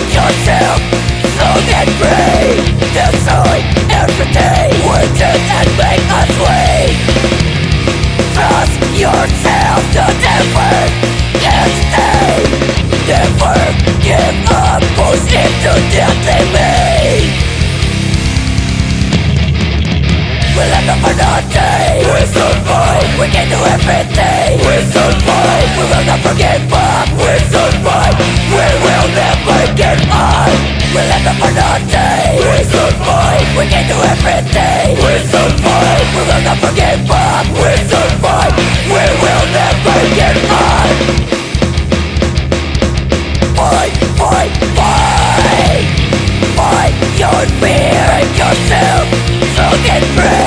Make yourself. And and make us Trust yourself. To stay. Never give up. Push into the limit will end up for nothing We survive We can do everything. We survive We will not forget up We survive We will never give up We'll end for nothing We survive We can do everything. We survive We will not forget up We survive We will never give up Fight, fight, fight. Fight your fear and yourself. Look and pray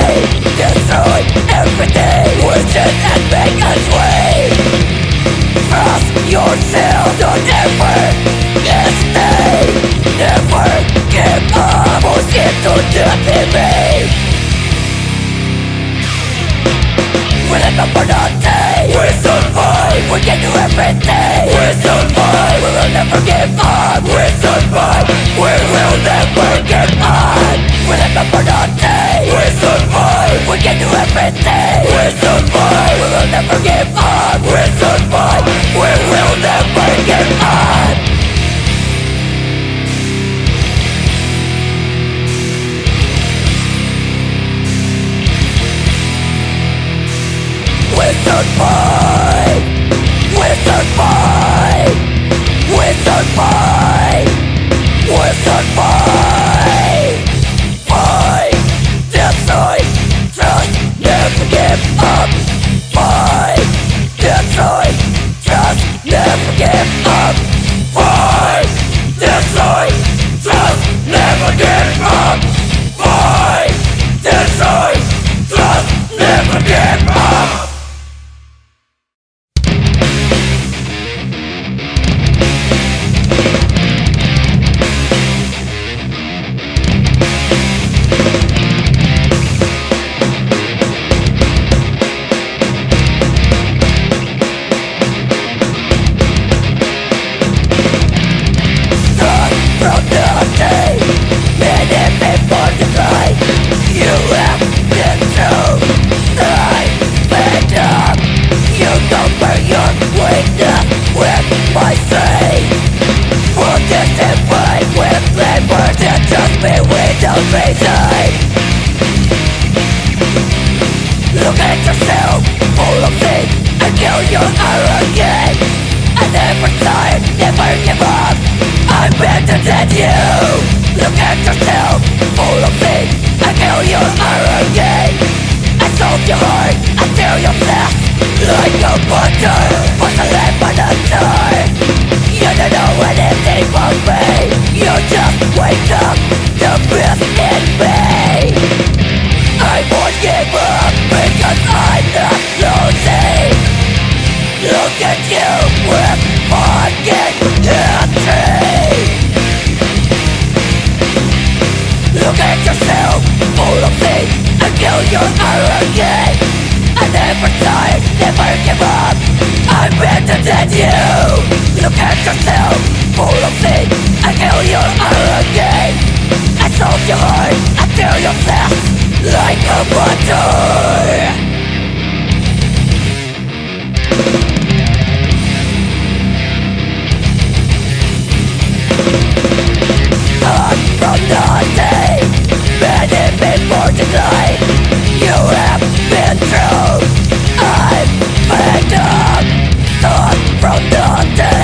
Never give up. Push into the limit We live up for nothing. We survive We can do everything. We survive. We will never give up. We survive. We will never give up. We live up for nothing. We survive. We can do everything. We survive. We will never give up. We survive. We will never give up. We survive survive We survive We survive never give up. I'm better than you. Look at yourself, full of sin. I kill your arrogance. I sold your heart, I tear your flesh Like a butter, push a lamp on the dark You don't know anything about me You just wake up to miss in me. I won't give up because I'm not And kill your arrogance I never tired, never give up. I'm better than you. Look at yourself, full of sin And kill your arrogance I sold your heart, I tear your flesh Like a butter from nothing Many people tonight From nothing Many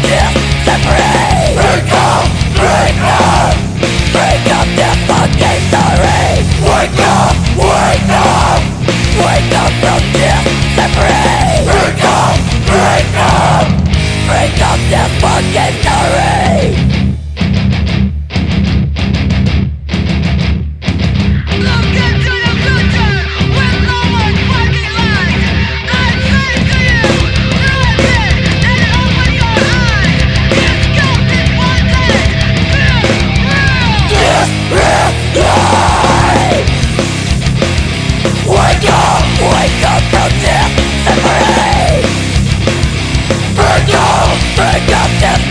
Break up this fucking story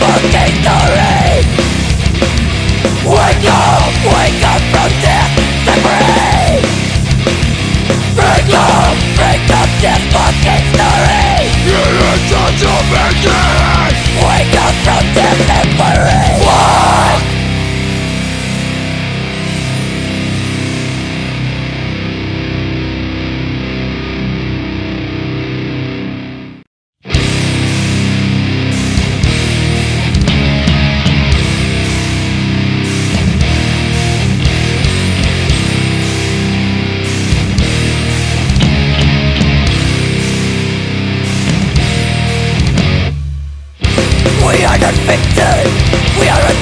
fucking story Wake up, wake up from this separate wake up Break up this fucking story Wake up from Fuck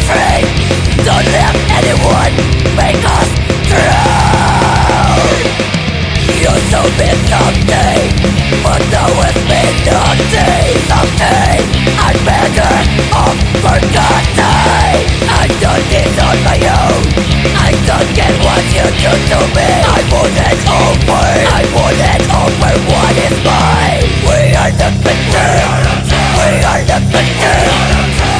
a train Don't let anyone make us drown. You will be someday, but now it's been nothing Someday, I'm better off forgotten I done this on my own. I don't get what you do to me. I want it over, I want it over what is mine? We are the victims, we are the victims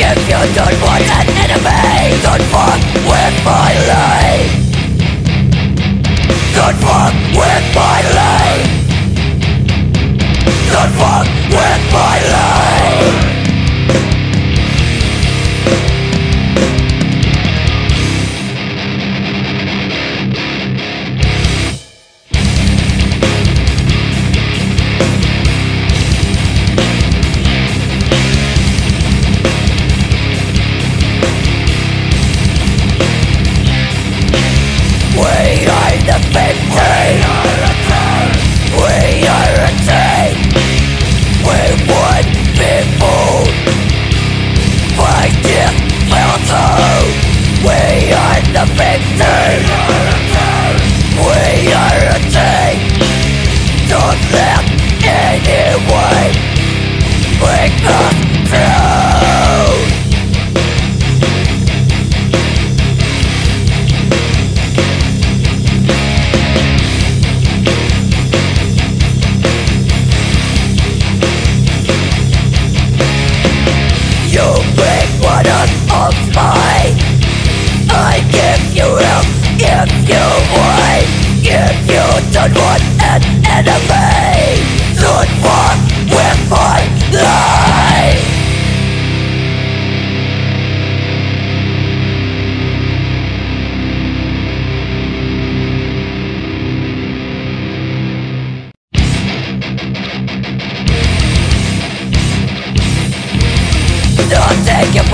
If you don't want an enemy Don't fuck with my life Don't fuck with my life Don't fuck with my life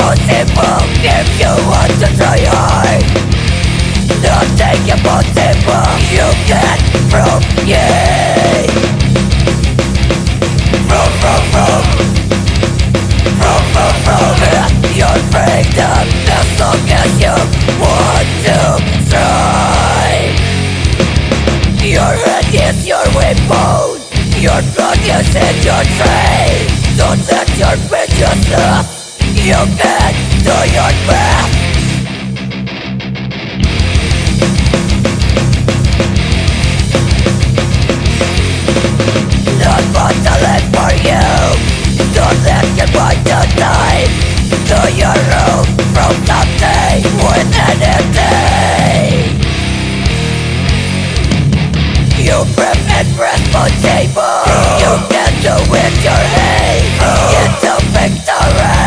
take it possible if you want to try hard Don't take it possible, you get from yay From, from, from. From, from, from. Your freedom as long as you want to try. Is your weapon. Your blood is in your train Don't let your viciousness You your best Not much to for you. Don't let your mind to To your room from someday with anything You prep and responsible. You get to win your hate Get to victory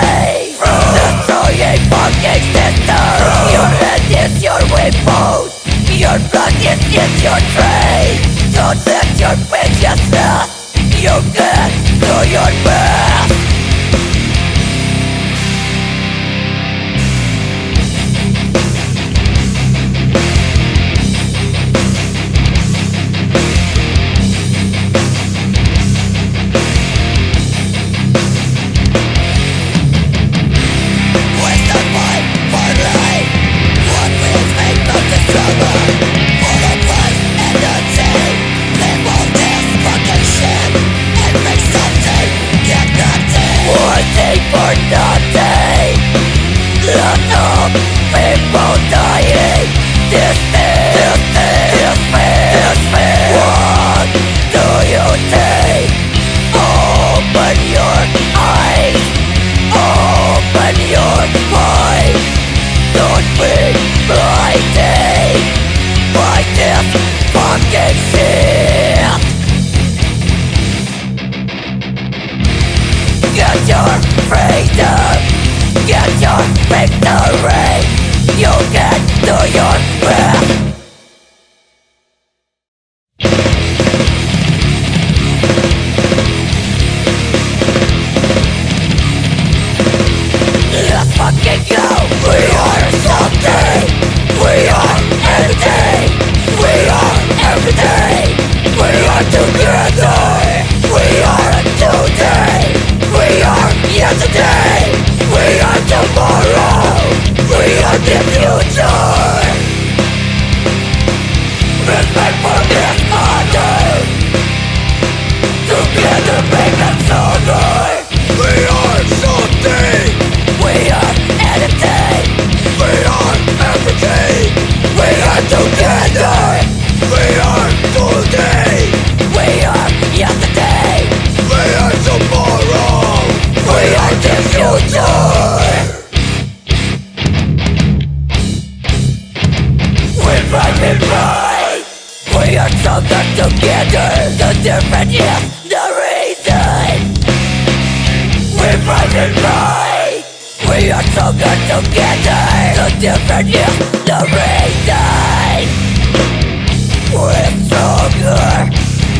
is your blood is in your train Don't let your viciousness You get to your best victory. You get to your best yesterday! We are tomorrow! We are the future! We're right and right! We are stronger together! The difference is the reason! We're right and right! We are stronger together! The difference is the reason! We're stronger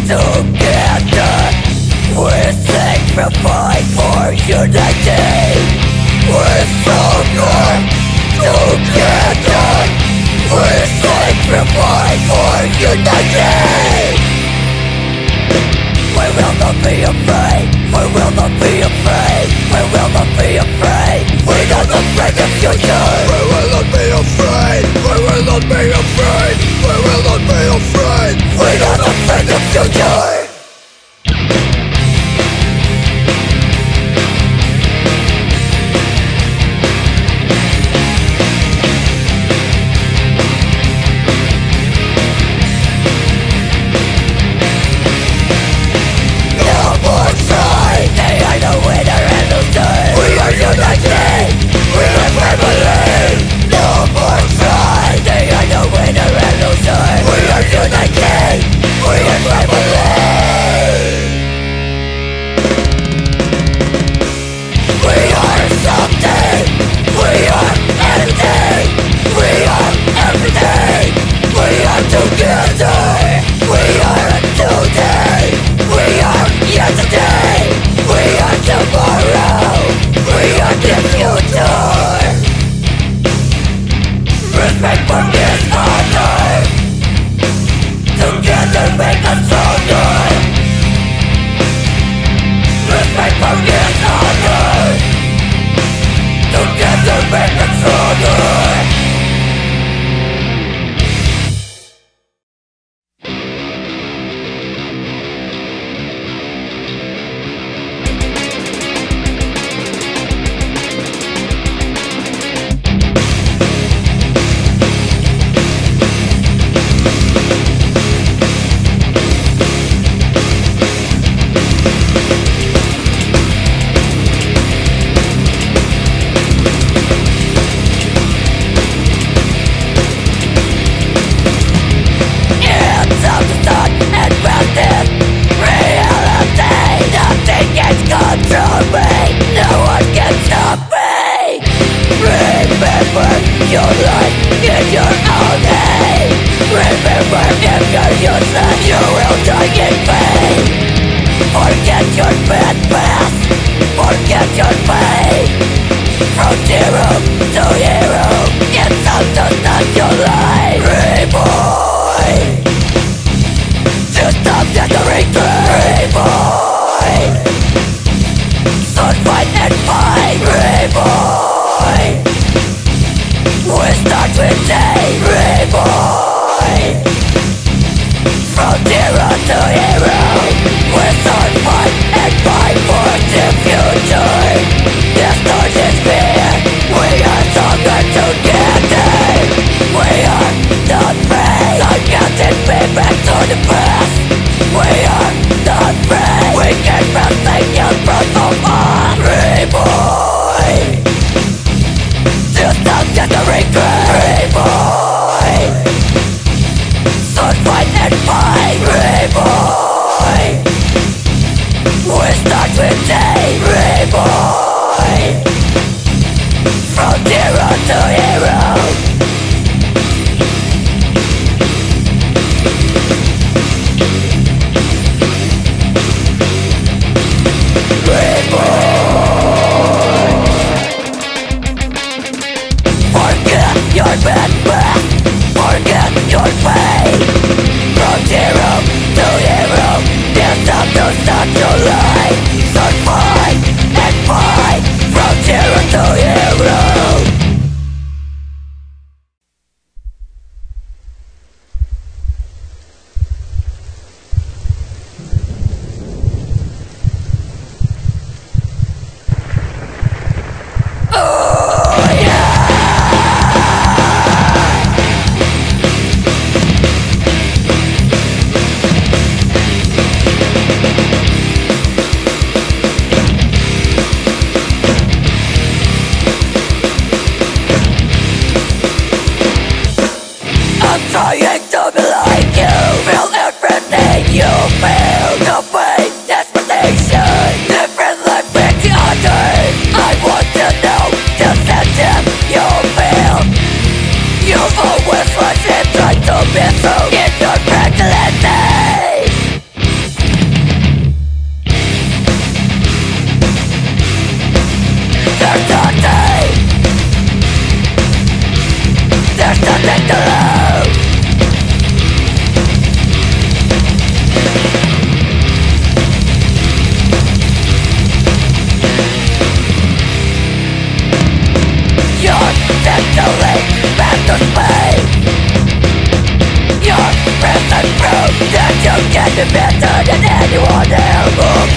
together. We're sacrificed for unity. We're together. We're sacrificed for unity. We will not be afraid. We will not be afraid. We will not be afraid. We're not afraid of future. Your life your Remember you're you will die in vain Forget your bad past. Forget your pain From zero to hero to your life To stop regret fight and fight. We start with From zero to hero We start fight and fight for the future not free. I can't be back to the past. We are not free. We can nothing in front of us Reborn Just not just a regret. Reborn Sun, fight and fight Reborn We start with day. Reborn From zero to hero I'm trying to be like you Feel everything you feel The pain, desperation Different life with the other I want to know the sentence you feel You've always wanted trying to be true be better than anyone else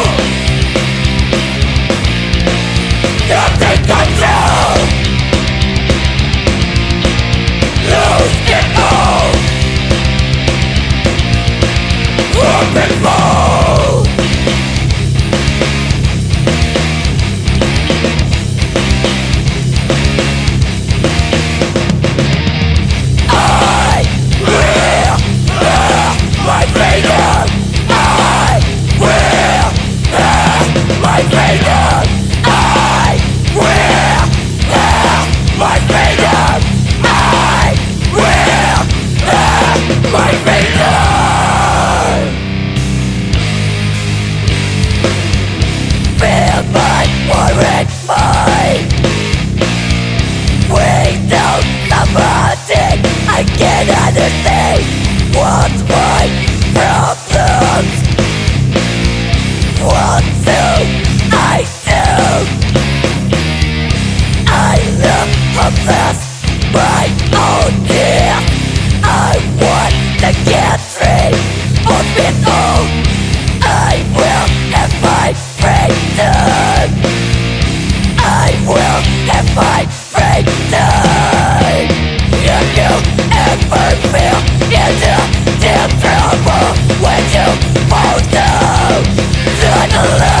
my freedom, will, my freedom. My. I can't understand what's my problem. past my own hand I want to get free. Of it all I will have my freedom. I will have my freedom. If you ever feel into deep trouble When you fall down, not alone